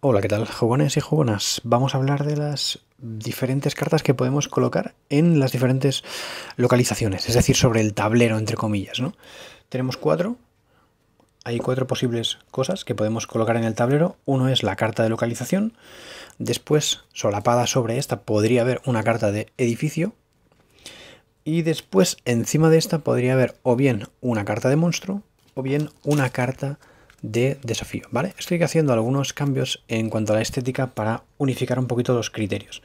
Hola, ¿qué tal, jugones y jugonas? Vamos a hablar de las diferentes cartas que podemos colocar en las diferentes localizaciones, es decir, sobre el tablero, entre comillas, ¿no? Tenemos cuatro, hay cuatro posibles cosas que podemos colocar en el tablero. Uno es la carta de localización, después, solapada sobre esta, podría haber una carta de edificio, y después, encima de esta, podría haber o bien una carta de monstruo, o bien una carta de desafío, ¿vale? Estoy haciendo algunos cambios en cuanto a la estética para unificar un poquito los criterios.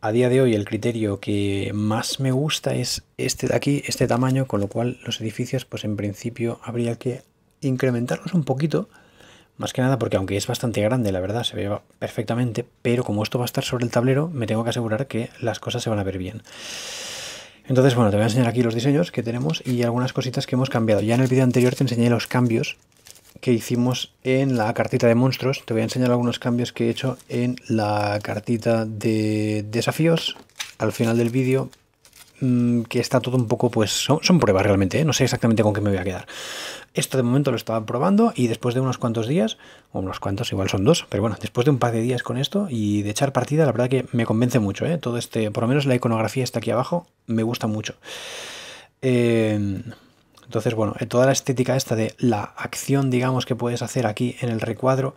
A día de hoy el criterio que más me gusta es este de aquí, este tamaño, con lo cual los edificios pues en principio habría que incrementarlos un poquito, más que nada porque aunque es bastante grande, la verdad, se ve perfectamente, pero como esto va a estar sobre el tablero, me tengo que asegurar que las cosas se van a ver bien. Entonces, bueno, te voy a enseñar aquí los diseños que tenemos y algunas cositas que hemos cambiado. Ya en el vídeo anterior te enseñé los cambios que hicimos en la cartita de monstruos. Te voy a enseñar algunos cambios que he hecho en la cartita de desafíos al final del vídeo mm, que está todo un poco, pues son, pruebas realmente, ¿eh? no sé exactamente con qué me voy a quedar. Esto de momento lo estaba probando y después de unos cuantos días, o unos cuantos, igual son dos, pero bueno, después de un par de días con esto y de echar partida, la verdad que me convence mucho, ¿eh? todo este, por lo menos la iconografía está aquí abajo, me gusta mucho. Eh, entonces, bueno, eh, toda la estética esta de la acción, digamos, que puedes hacer aquí en el recuadro,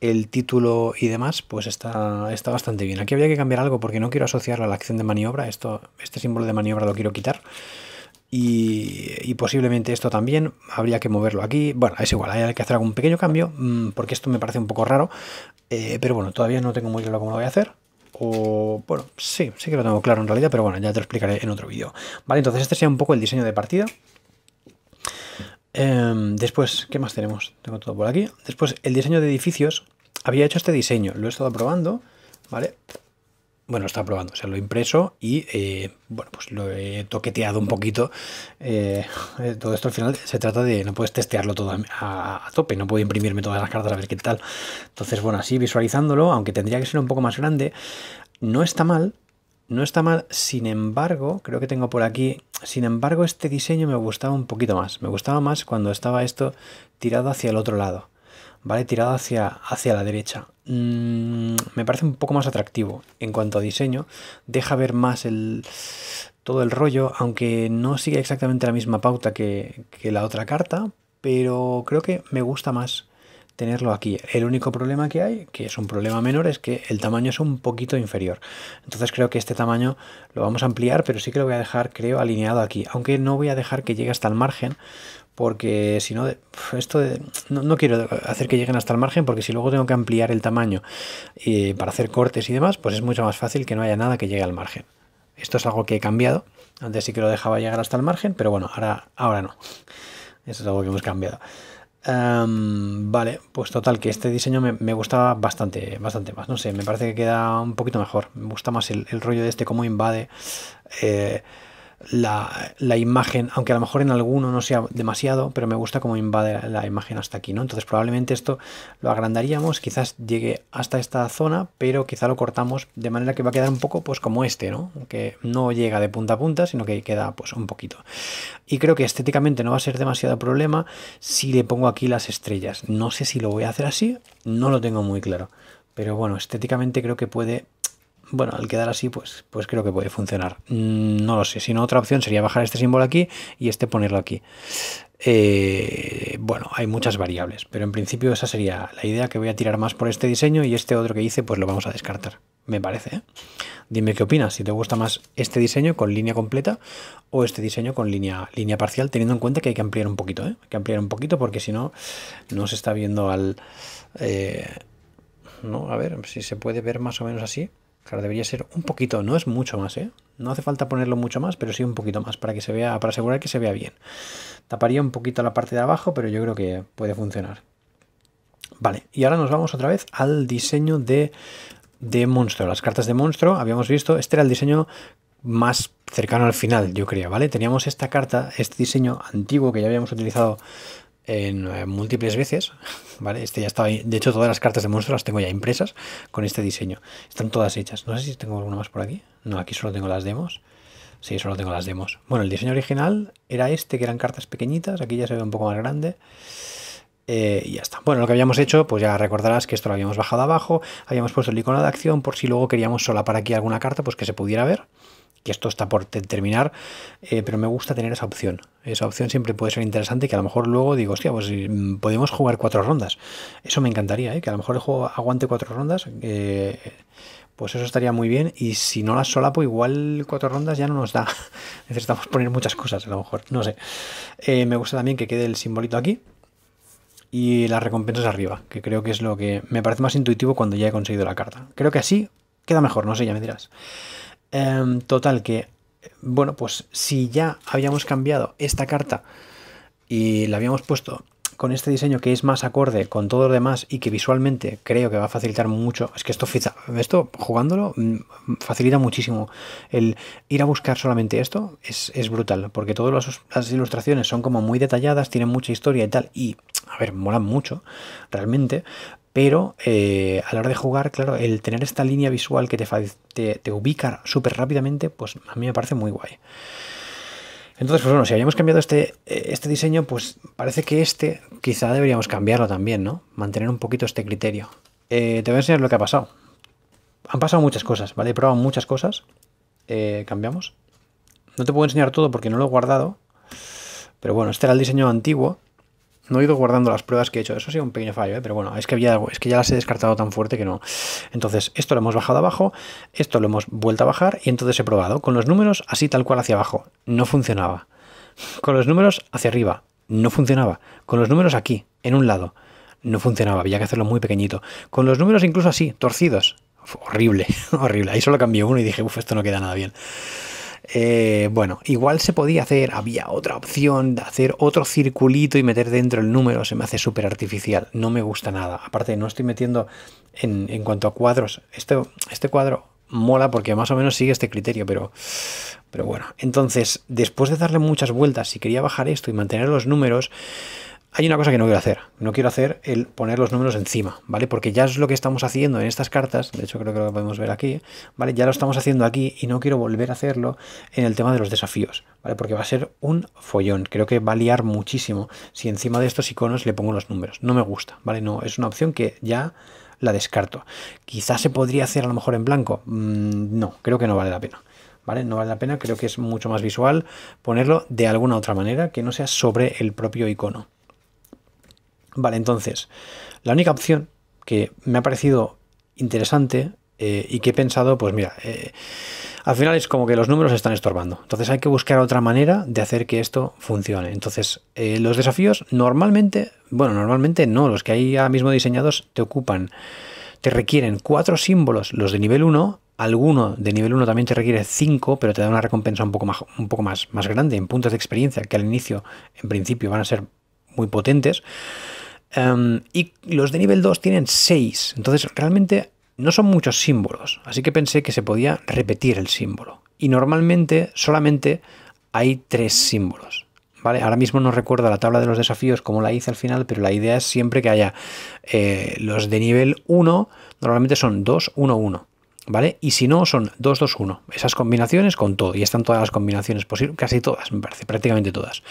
el título y demás, pues está, está bastante bien. Aquí había que cambiar algo porque no quiero asociarlo a la acción de maniobra. Esto, este símbolo de maniobra lo quiero quitar. Y, posiblemente esto también habría que moverlo aquí. Bueno, es igual, hay que hacer algún pequeño cambio mm, porque esto me parece un poco raro. Eh, pero bueno, todavía no tengo muy claro cómo lo voy a hacer. O bueno, sí, sí que lo tengo claro en realidad, pero bueno, ya te lo explicaré en otro vídeo. Vale, entonces este sería un poco el diseño de partida. Em, después, ¿qué más tenemos? Tengo todo por aquí. Después, el diseño de edificios. Había hecho este diseño, lo he estado probando, ¿vale? Bueno, estaba probando, o sea, lo he impreso y, eh, bueno, pues lo he toqueteado un poquito. Eh, eh, todo esto al final se trata de, no puedes testearlo todo a, a, tope, no puedo imprimirme todas las cartas a ver qué tal. Entonces, bueno, así visualizándolo, aunque tendría que ser un poco más grande, no está mal, no está mal, sin embargo, creo que tengo por aquí, sin embargo este diseño me gustaba un poquito más. Me gustaba más cuando estaba esto tirado hacia el otro lado, ¿vale? Tirado hacia, hacia la derecha. Mm, me parece un poco más atractivo en cuanto a diseño. Deja ver más el, todo el rollo, aunque no sigue exactamente la misma pauta que, que la otra carta, pero creo que me gusta más tenerlo aquí. El único problema que hay, que es un problema menor, es que el tamaño es un poquito inferior. Entonces creo que este tamaño lo vamos a ampliar, pero sí que lo voy a dejar, creo, alineado aquí. Aunque no voy a dejar que llegue hasta el margen, porque si no, esto no, quiero hacer que lleguen hasta el margen, porque si luego tengo que ampliar el tamaño eh, para hacer cortes y demás, pues es mucho más fácil que no haya nada que llegue al margen. Esto es algo que he cambiado. Antes sí que lo dejaba llegar hasta el margen, pero bueno, ahora, ahora no. Eso es algo que hemos cambiado vale, pues total, que este diseño me, me, gustaba bastante, bastante más. No sé, me parece que queda un poquito mejor. Me gusta más el, el rollo de este, cómo invade. Eh, la, la, imagen, aunque a lo mejor en alguno no sea demasiado, pero me gusta cómo invade la imagen hasta aquí, ¿no? Entonces probablemente esto lo agrandaríamos, quizás llegue hasta esta zona, pero quizá lo cortamos de manera que va a quedar un poco pues como este, ¿no? Que no llega de punta a punta, sino que queda pues un poquito. Y creo que estéticamente no va a ser demasiado problema si le pongo aquí las estrellas. No sé si lo voy a hacer así, no lo tengo muy claro. Pero bueno, estéticamente creo que puede bueno, al quedar así, pues, pues creo que puede funcionar. Mm, no lo sé. Si no, otra opción sería bajar este símbolo aquí y este ponerlo aquí. Eh, bueno, hay muchas variables, pero en principio esa sería la idea que voy a tirar más por este diseño y este otro que hice, pues lo vamos a descartar. Me parece. ¿eh? Dime qué opinas, si te gusta más este diseño con línea completa o este diseño con línea, línea parcial, teniendo en cuenta que hay que ampliar un poquito, ¿eh? Hay que ampliar un poquito porque si no, no se está viendo al... no, a ver si se puede ver más o menos así. Claro, debería ser un poquito, no es mucho más, ¿eh? No hace falta ponerlo mucho más, pero sí un poquito más para que se vea, para asegurar que se vea bien. Taparía un poquito la parte de abajo, pero yo creo que puede funcionar. Vale, y ahora nos vamos otra vez al diseño de, de monstruo. Las cartas de monstruo, habíamos visto, este era el diseño más cercano al final, yo creo, ¿vale? Teníamos esta carta, este diseño antiguo que ya habíamos utilizado en eh, múltiples veces, ¿vale? Este ya estaba, de hecho todas las cartas de monstruos las tengo ya impresas con este diseño. Están todas hechas. No sé si tengo alguna más por aquí. No, aquí solo tengo las demos. Sí, solo tengo las demos. Bueno, el diseño original era este, que eran cartas pequeñitas. Aquí ya se ve un poco más grande. Eh, y ya está. Bueno, lo que habíamos hecho, pues ya recordarás que esto lo habíamos bajado abajo, habíamos puesto el icono de acción por si luego queríamos solapar aquí alguna carta, pues que se pudiera ver. Que esto está por terminar, eh, pero me gusta tener esa opción. Esa opción siempre puede ser interesante que a lo mejor luego digo, hostia, pues mm, podemos jugar cuatro rondas. Eso me encantaría, ¿eh? que a lo mejor el juego aguante cuatro rondas. pues eso estaría muy bien. Y si no las solapo, igual cuatro rondas ya no nos da. Necesitamos poner muchas cosas, a lo mejor. No sé. me gusta también que quede el simbolito aquí y las recompensas arriba, que creo que es lo que me parece más intuitivo cuando ya he conseguido la carta. Creo que así queda mejor, no sé, ya me dirás. Em, total, que, bueno, pues si ya habíamos cambiado esta carta y la habíamos puesto con este diseño que es más acorde con todo lo demás y que visualmente creo que va a facilitar mucho. Es que esto, esto jugándolo mm, facilita muchísimo. El ir a buscar solamente esto es, brutal, porque todas las ilustraciones son como muy detalladas, tienen mucha historia y tal, y a ver, molan mucho, realmente, pero eh, a la hora de jugar, claro, el tener esta línea visual que te, te, ubica súper rápidamente, pues a mí me parece muy guay. Entonces, pues bueno, si habíamos cambiado este, eh, este diseño, pues parece que este quizá deberíamos cambiarlo también, ¿no? Mantener un poquito este criterio. Eh, te voy a enseñar lo que ha pasado. Han pasado muchas cosas, ¿vale? He probado muchas cosas. Cambiamos. No te puedo enseñar todo porque no lo he guardado. Pero bueno, este era el diseño antiguo. No he ido guardando las pruebas que he hecho. Eso ha sido un pequeño fallo, ¿eh? pero bueno, es que, había, es que ya las he descartado tan fuerte que no. Entonces, esto lo hemos bajado abajo, esto lo hemos vuelto a bajar y entonces he probado con los números así tal cual hacia abajo. No funcionaba. Con los números hacia arriba. No funcionaba. Con los números aquí, en un lado. No funcionaba. Había que hacerlo muy pequeñito. Con los números incluso así, torcidos. horrible, horrible. Ahí solo cambié uno y dije, uff, esto no queda nada bien. Eh, bueno, igual se podía hacer, había otra opción de hacer otro circulito y meter dentro el número, se me hace súper artificial, no me gusta nada. Aparte, no estoy metiendo en, en cuanto a cuadros, este, este cuadro mola porque más o menos sigue este criterio, pero, pero bueno. Entonces, después de darle muchas vueltas, si quería bajar esto y mantener los números, hay una cosa que no quiero hacer. No quiero hacer el poner los números encima, ¿vale? Porque ya es lo que estamos haciendo en estas cartas. De hecho, creo que lo podemos ver aquí, ¿vale? Ya lo estamos haciendo aquí y no quiero volver a hacerlo en el tema de los desafíos, ¿vale? Porque va a ser un follón. Creo que va a liar muchísimo si encima de estos iconos le pongo los números. No me gusta, ¿vale? No, es una opción que ya la descarto. Quizás se podría hacer a lo mejor en blanco. Mm, no, creo que no vale la pena. ¿Vale? No vale la pena, creo que es mucho más visual ponerlo de alguna otra manera que no sea sobre el propio icono. Vale, entonces, la única opción que me ha parecido interesante eh, y que he pensado, pues mira, eh, al final es como que los números están estorbando. Entonces hay que buscar otra manera de hacer que esto funcione. Entonces, eh, los desafíos normalmente, bueno, normalmente no, los que hay ahora mismo diseñados te ocupan, te requieren cuatro símbolos, los de nivel 1, alguno de nivel 1 también te requiere 5, pero te da una recompensa un poco, más, un poco más, más grande en puntos de experiencia, que al inicio, en principio, van a ser muy potentes. Em, y los de nivel 2 tienen 6. Entonces realmente no son muchos símbolos. Así que pensé que se podía repetir el símbolo. Y normalmente solamente hay 3 símbolos. ¿Vale? Ahora mismo no recuerdo la tabla de los desafíos como la hice al final, pero la idea es siempre que haya eh, los de nivel 1, normalmente son 2, 1, 1. ¿Vale? Y si no, son 2, 2, 1. Esas combinaciones con todo. Y están todas las combinaciones posibles, casi todas, me parece, prácticamente todas.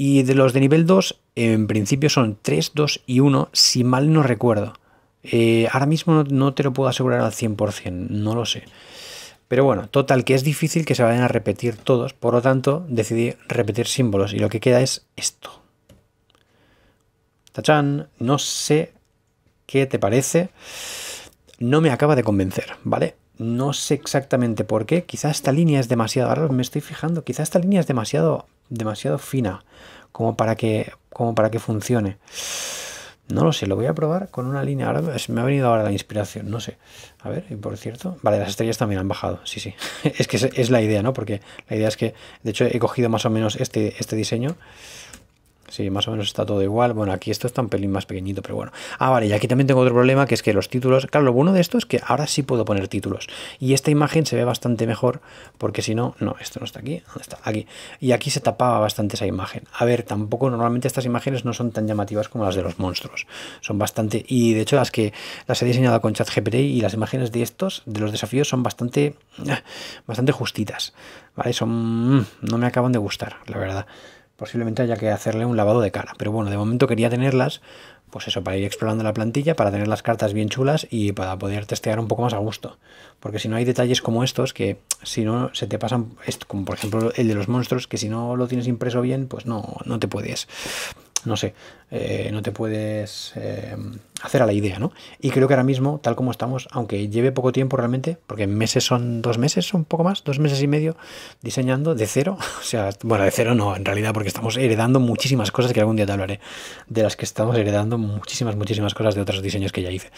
Y de los de nivel 2, en principio son 3, 2 y 1, si mal no recuerdo. Eh, ahora mismo no, te lo puedo asegurar al 100%, no lo sé. Pero bueno, total, que es difícil que se vayan a repetir todos, por lo tanto decidí repetir símbolos y lo que queda es esto. Tachán, no sé qué te parece, no me acaba de convencer, ¿vale? No sé exactamente por qué, quizá esta línea es demasiado, ahora me estoy fijando, quizá esta línea es demasiado demasiado fina como para que, como para que funcione. No lo sé, lo voy a probar con una línea. Ahora me ha venido ahora la inspiración, no sé. A ver, y por cierto, vale, las estrellas también han bajado, sí, sí. es que es, la idea, ¿no? Porque la idea es que, de hecho, he cogido más o menos este, este diseño Sí, más o menos está todo igual. Bueno, aquí esto está un pelín más pequeñito, pero bueno. Ah, vale, y aquí también tengo otro problema, que es que los títulos... Claro, lo bueno de esto es que ahora sí puedo poner títulos. Y esta imagen se ve bastante mejor, porque si no... No, esto no está aquí. ¿Dónde está? Aquí. Y aquí se tapaba bastante esa imagen. A ver, tampoco normalmente estas imágenes no son tan llamativas como las de los monstruos. Son bastante... Y de hecho las que las he diseñado con ChatGPT y las imágenes de estos, de los desafíos, son bastante... Bastante justitas. ¿Vale? Son... No me acaban de gustar, la verdad. Posiblemente haya que hacerle un lavado de cara. Pero bueno, de momento quería tenerlas, pues eso, para ir explorando la plantilla, para tener las cartas bien chulas y para poder testear un poco más a gusto. Porque si no hay detalles como estos, que si no se te pasan, como por ejemplo el de los monstruos, que si no lo tienes impreso bien, pues no, no te puedes no sé, eh, no te puedes eh, hacer a la idea, ¿no? Y creo que ahora mismo, tal como estamos, aunque lleve poco tiempo realmente, porque meses son dos meses, un poco más, dos meses y medio diseñando de cero, o sea, bueno, de cero no, en realidad, porque estamos heredando muchísimas cosas que algún día te hablaré, de las que estamos heredando muchísimas, muchísimas cosas de otros diseños que ya hice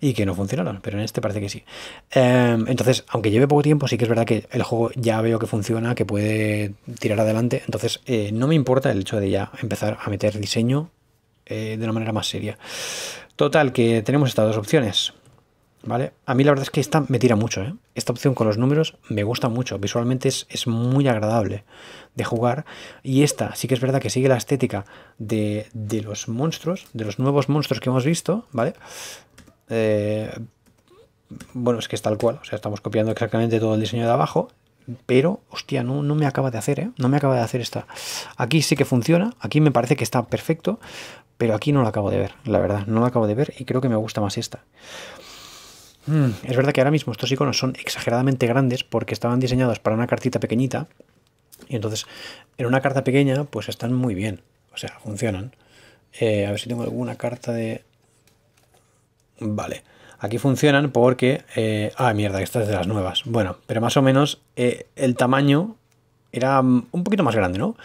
y que no funcionaron, pero en este parece que sí. Em, entonces, aunque lleve poco tiempo, sí que es verdad que el juego ya veo que funciona, que puede tirar adelante, entonces eh, no me importa el hecho de ya empezar a meter diseño eh, de una manera más seria. Total, que tenemos estas dos opciones. ¿Vale? A mí la verdad es que esta me tira mucho. ¿eh? Esta opción con los números me gusta mucho. Visualmente es, muy agradable de jugar. Y esta sí que es verdad que sigue la estética de, los monstruos, de los nuevos monstruos que hemos visto. ¿Vale? Eh, bueno, es que es tal cual. O sea, estamos copiando exactamente todo el diseño de abajo. Pero, hostia, no, me acaba de hacer, ¿eh? No me acaba de hacer esta. Aquí sí que funciona. Aquí me parece que está perfecto. Pero aquí no la acabo de ver, la verdad. No la acabo de ver y creo que me gusta más esta. Hmm, es verdad que ahora mismo estos iconos son exageradamente grandes porque estaban diseñados para una cartita pequeñita. Y entonces, en una carta pequeña, pues están muy bien. O sea, funcionan. Eh, a ver si tengo alguna carta de... Vale. Aquí funcionan porque... Eh, ah, mierda, esta es de las nuevas. Bueno, pero más o menos eh, el tamaño era un poquito más grande, ¿no?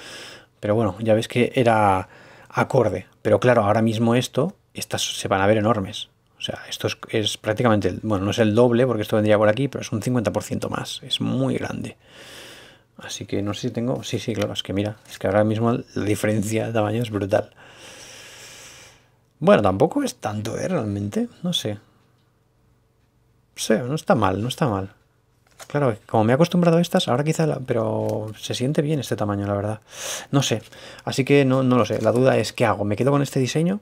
Pero bueno, ya ves que era acorde. Pero claro, ahora mismo esto, estas se van a ver enormes. O sea, esto es, prácticamente, bueno, no es el doble porque esto vendría por aquí, pero es un 50% más. Es muy grande. Así que no sé si tengo... Sí, sí, claro, es que mira, es que ahora mismo la diferencia de tamaño es brutal. Bueno, tampoco es tanto, ¿eh? Realmente, no sé. No no está mal, no está mal. Claro, como me he acostumbrado a estas, ahora quizá, pero se siente bien este tamaño, la verdad. No sé, así que no, no lo sé. La duda es, ¿qué hago? ¿Me quedo con este diseño?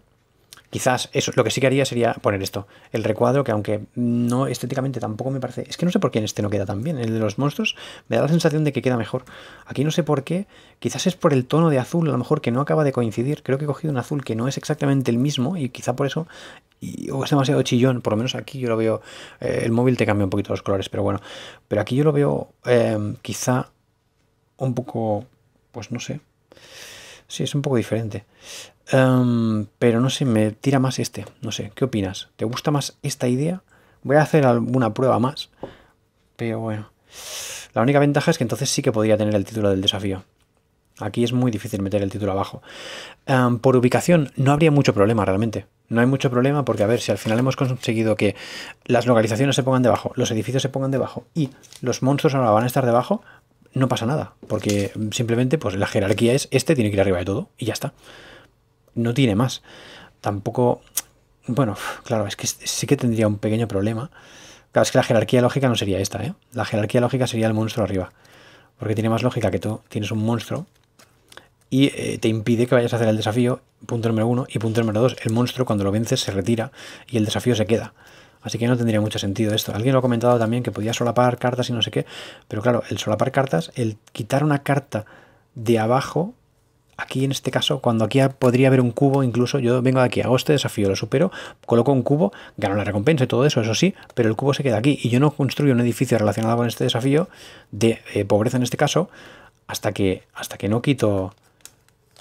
Quizás eso, lo que sí que haría sería poner esto, el recuadro, que aunque no estéticamente tampoco me parece. Es que no sé por qué en este no queda tan bien. El de los monstruos me da la sensación de que queda mejor. Aquí no sé por qué. Quizás es por el tono de azul, a lo mejor que no acaba de coincidir. Creo que he cogido un azul que no es exactamente el mismo y quizá por eso. O es demasiado chillón, por lo menos aquí yo lo veo. Eh, el móvil te cambia un poquito los colores, pero bueno. Pero aquí yo lo veo eh, quizá un poco. Pues no sé. Sí, es un poco diferente. Em, pero no sé, me tira más este. No sé, ¿qué opinas? ¿Te gusta más esta idea? Voy a hacer alguna prueba más. Pero bueno. La única ventaja es que entonces sí que podría tener el título del desafío. Aquí es muy difícil meter el título abajo. Em, por ubicación no habría mucho problema realmente. No hay mucho problema porque, a ver, si al final hemos conseguido que las localizaciones se pongan debajo, los edificios se pongan debajo y los monstruos ahora van a estar debajo, no pasa nada. Porque simplemente pues la jerarquía es este tiene que ir arriba de todo y ya está no tiene más. Tampoco, bueno, claro, es que sí que tendría un pequeño problema. Claro, es que la jerarquía lógica no sería esta, ¿eh? La jerarquía lógica sería el monstruo arriba. Porque tiene más lógica que tú tienes un monstruo y eh, te impide que vayas a hacer el desafío, punto número uno, y punto número dos, el monstruo cuando lo vences se retira y el desafío se queda. Así que no tendría mucho sentido esto. Alguien lo ha comentado también que podía solapar cartas y no sé qué, pero claro, el solapar cartas, el quitar una carta de abajo Aquí en este caso, cuando aquí podría haber un cubo, incluso yo vengo de aquí, hago este desafío, lo supero, coloco un cubo, gano la recompensa y todo eso, eso sí, pero el cubo se queda aquí y yo no construyo un edificio relacionado con este desafío de eh, pobreza en este caso hasta que, hasta que no quito,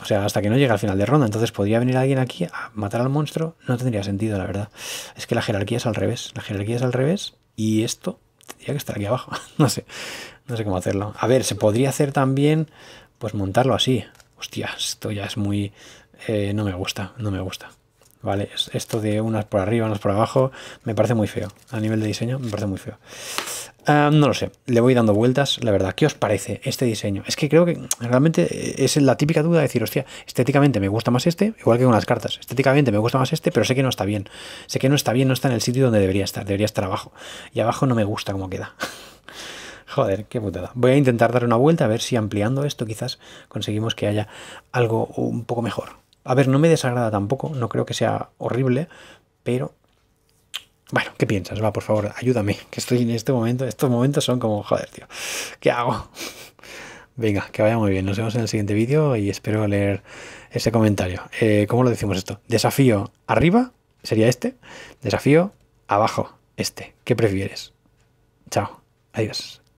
o sea, hasta que no llega al final de ronda. Entonces podría venir alguien aquí a matar al monstruo, no tendría sentido, la verdad. Es que la jerarquía es al revés, la jerarquía es al revés y esto tendría que estar aquí abajo. no sé, no sé cómo hacerlo. A ver, se podría hacer también, pues montarlo así. Hostia, esto ya es muy... Eh, no me gusta, no me gusta. ¿Vale? Esto de unas por arriba, unas por abajo, me parece muy feo. A nivel de diseño, me parece muy feo. Ah, no lo sé, le voy dando vueltas, la verdad. ¿Qué os parece este diseño? Es que creo que realmente es la típica duda de decir, hostia, estéticamente me gusta más este, igual que con las cartas. Estéticamente me gusta más este, pero sé que no está bien. Sé que no está bien, no está en el sitio donde debería estar, debería estar abajo. Y abajo no me gusta cómo queda. Joder, qué putada. Voy a intentar dar una vuelta a ver si ampliando esto quizás conseguimos que haya algo un poco mejor. A ver, no me desagrada tampoco, no creo que sea horrible, pero... Bueno, ¿qué piensas? Va, por favor, ayúdame, que estoy en este momento. Estos momentos son como, joder, tío, ¿qué hago? Venga, que vaya muy bien. Nos vemos en el siguiente vídeo y espero leer ese comentario. Eh, ¿Cómo lo decimos esto? Desafío arriba, sería este. Desafío abajo, este. ¿Qué prefieres? Chao. Adiós.